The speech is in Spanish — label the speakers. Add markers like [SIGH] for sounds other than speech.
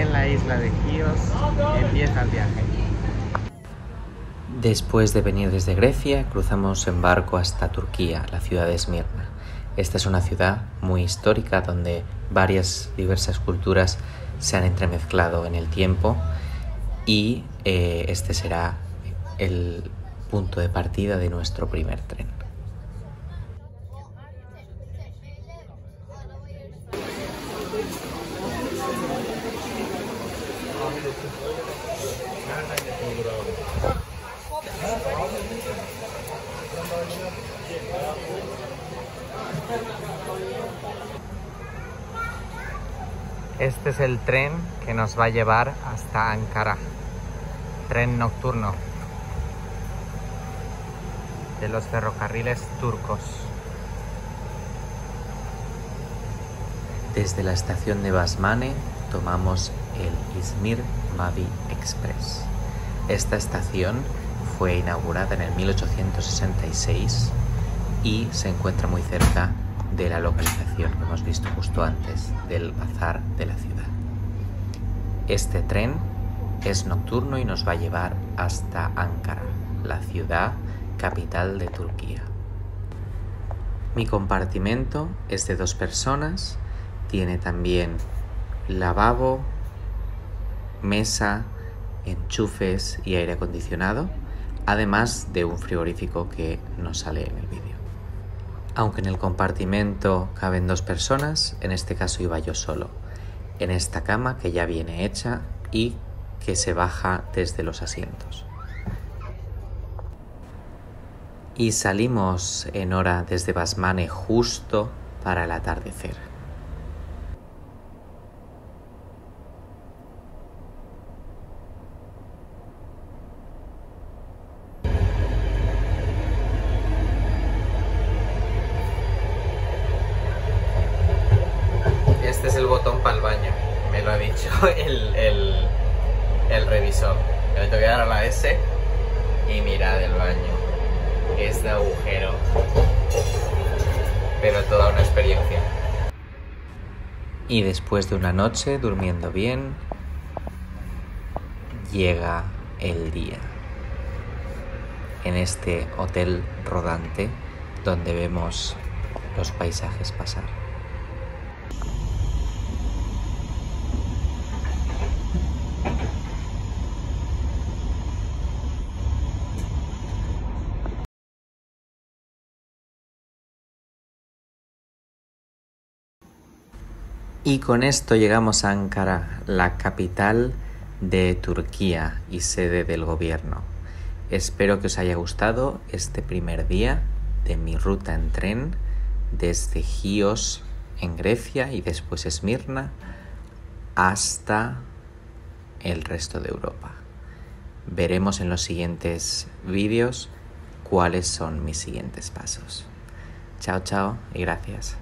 Speaker 1: en la isla de Chios empieza el viaje.
Speaker 2: Después de venir desde Grecia, cruzamos en barco hasta Turquía, la ciudad de Esmirna. Esta es una ciudad muy histórica donde varias diversas culturas se han entremezclado en el tiempo y eh, este será el punto de partida de nuestro primer tren.
Speaker 1: Este es el tren que nos va a llevar hasta Ankara. Tren nocturno de los ferrocarriles turcos.
Speaker 2: Desde la estación de Basmane tomamos el Izmir Mavi Express. Esta estación fue inaugurada en el 1866 y se encuentra muy cerca de la localización que hemos visto justo antes, del bazar de la ciudad. Este tren es nocturno y nos va a llevar hasta Ankara, la ciudad capital de Turquía. Mi compartimento es de dos personas, tiene también lavabo, mesa, enchufes y aire acondicionado, además de un frigorífico que no sale en el vídeo. Aunque en el compartimento caben dos personas, en este caso iba yo solo, en esta cama que ya viene hecha y que se baja desde los asientos. Y salimos en hora desde Basmane justo para el atardecer.
Speaker 1: Este es el botón para el baño, me lo ha dicho [LAUGHS] el, el, revisor. Le tengo dar a la S y mirar el baño. Es de agujero, pero toda una experiencia.
Speaker 2: Y después de una noche durmiendo bien, llega el día. En este hotel rodante donde vemos los paisajes pasar. Y con esto llegamos a Ankara, la capital de Turquía y sede del gobierno. Espero que os haya gustado este primer día de mi ruta en tren desde Chios en Grecia y después Esmirna hasta el resto de Europa. Veremos en los siguientes vídeos cuáles son mis siguientes pasos. Chao, chao y gracias.